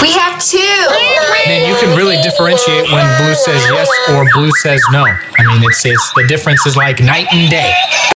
We have two. Then you can really differentiate when blue says yes or blue says no. I mean, it's it's the difference is like night and day.